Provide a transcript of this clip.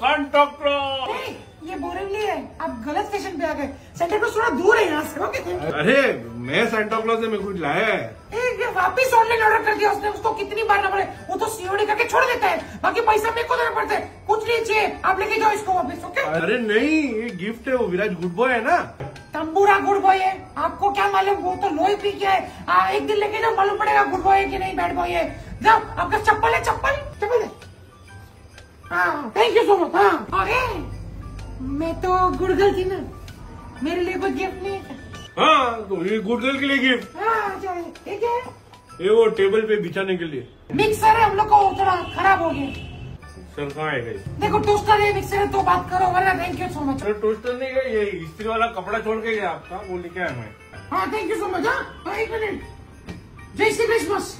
Santa Claus ये boringly है। आप गलत स्टेशन पे आ गए। सेंटर क्लॉज थोड़ा दूर है यहाँ से ओके अरे मैं सांता क्लॉज ने मेरे को लाया है। ये वापिस ऑनलाइन ऑर्डर कर दिया उसने उसको कितनी बार ना पड़े वो तो सीओडी करके छोड़ देता है। बाकी पैसा मेरे को देना पड़ता है। कुछ नहीं चाहिए। आप लेके जाओ इसको वापस ओके अरे नहीं ये गिफ्ट है वो विराज गुड बॉय है ना? तंबूरा गुड बॉय है। आपको क्या मालूम वो तो लोही पी गया है। आ, एक दिन लेके जाओ मालूम पड़ेगा गुड बॉय है कि नहीं बैड बॉय है। जाओ आपका चप्पल है चप्पल। है हाँ थैंक यू सो मच हाँ। अरे मैं तो गुड़गल थी ना। मेरे लिए कोई गिफ्ट नहीं है हाँ तो ये गुड गर्ल के लिए गिफ्ट हाँ ठीक है। ये वो टेबल पे बिछाने के लिए। मिक्सर है हम लोग को थोड़ा खराब हो गया। सर कहाँ है गई देखो टोस्टर है मिक्सर है तो बात करो वरना thank you so much toaster नहीं गई ये इस्त्री वाला कपड़ा छोड़ के गया आपका वो लेके आया मैं। हाँ थैंक यू सो मच हाँ। हाँ, एक मिनट जय श्री क्रिसमस